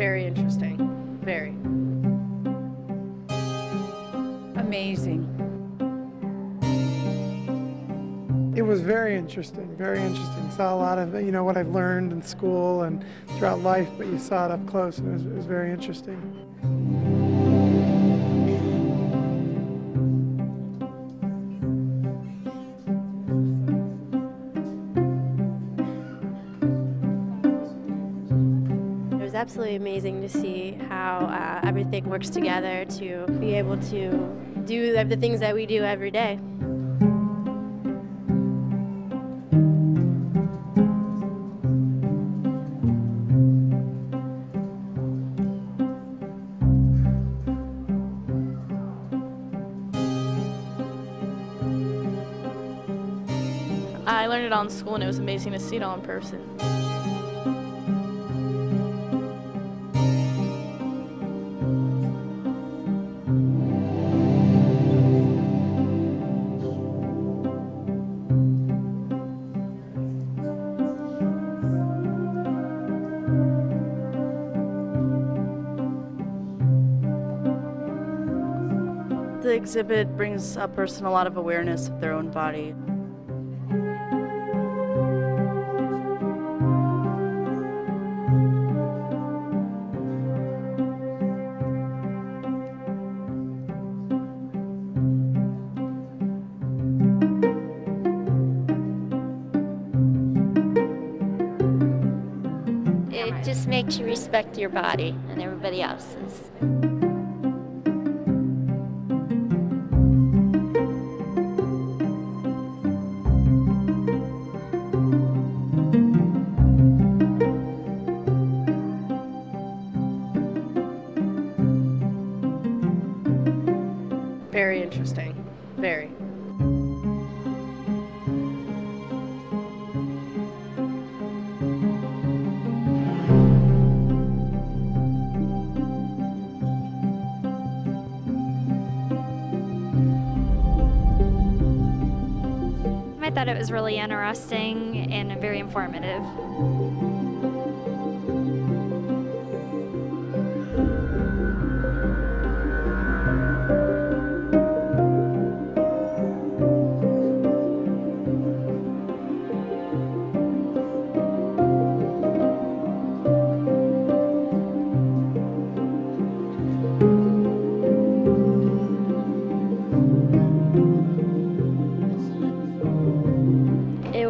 Very interesting. Very. Amazing. It was very interesting, very interesting. Saw a lot of, you know, what I've learned in school and throughout life, but you saw it up close and it was, it was very interesting. Was absolutely amazing to see how uh, everything works together to be able to do the things that we do every day. I learned it all in school and it was amazing to see it all in person. The exhibit brings a person a lot of awareness of their own body. It just makes you respect your body and everybody else's. Very interesting. Very. I thought it was really interesting and very informative.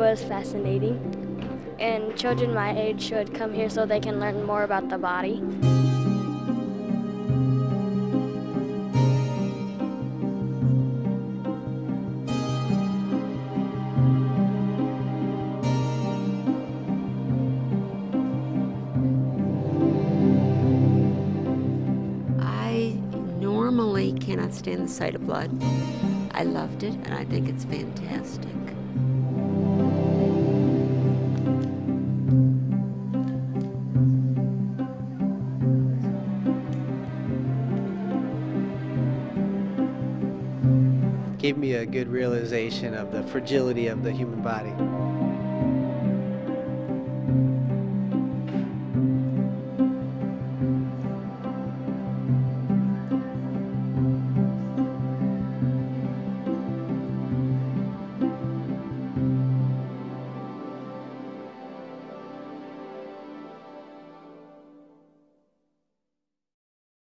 Was fascinating, and children my age should come here so they can learn more about the body. I normally cannot stand the sight of blood. I loved it, and I think it's fantastic. Gave me a good realization of the fragility of the human body.